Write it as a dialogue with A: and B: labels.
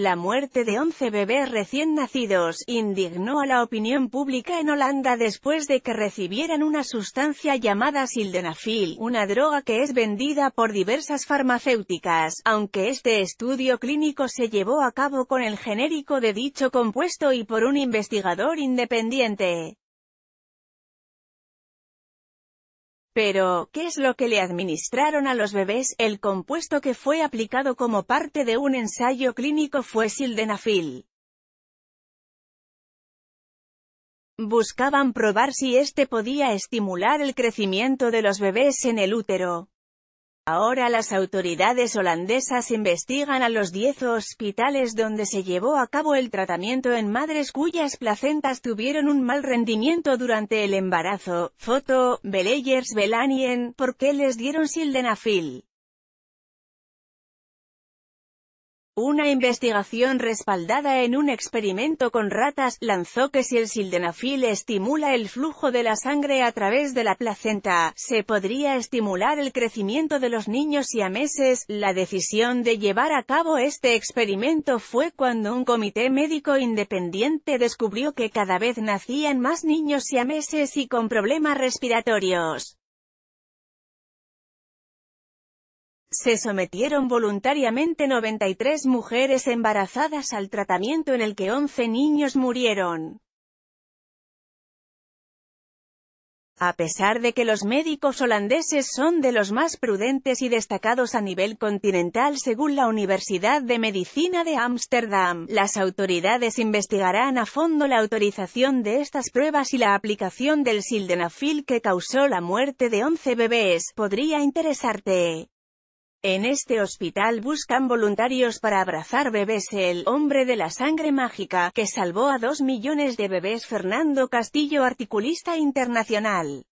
A: La muerte de 11 bebés recién nacidos, indignó a la opinión pública en Holanda después de que recibieran una sustancia llamada sildenafil, una droga que es vendida por diversas farmacéuticas, aunque este estudio clínico se llevó a cabo con el genérico de dicho compuesto y por un investigador independiente. Pero, ¿qué es lo que le administraron a los bebés? El compuesto que fue aplicado como parte de un ensayo clínico fue sildenafil. Buscaban probar si este podía estimular el crecimiento de los bebés en el útero. Ahora las autoridades holandesas investigan a los 10 hospitales donde se llevó a cabo el tratamiento en madres cuyas placentas tuvieron un mal rendimiento durante el embarazo. Foto, Beleyers Belanien, ¿por qué les dieron sildenafil? Una investigación respaldada en un experimento con ratas, lanzó que si el sildenafil estimula el flujo de la sangre a través de la placenta, se podría estimular el crecimiento de los niños y a meses. La decisión de llevar a cabo este experimento fue cuando un comité médico independiente descubrió que cada vez nacían más niños y a meses y con problemas respiratorios. Se sometieron voluntariamente 93 mujeres embarazadas al tratamiento en el que 11 niños murieron. A pesar de que los médicos holandeses son de los más prudentes y destacados a nivel continental según la Universidad de Medicina de Ámsterdam, las autoridades investigarán a fondo la autorización de estas pruebas y la aplicación del sildenafil que causó la muerte de 11 bebés. Podría interesarte. En este hospital buscan voluntarios para abrazar bebés el hombre de la sangre mágica, que salvó a dos millones de bebés Fernando Castillo articulista internacional.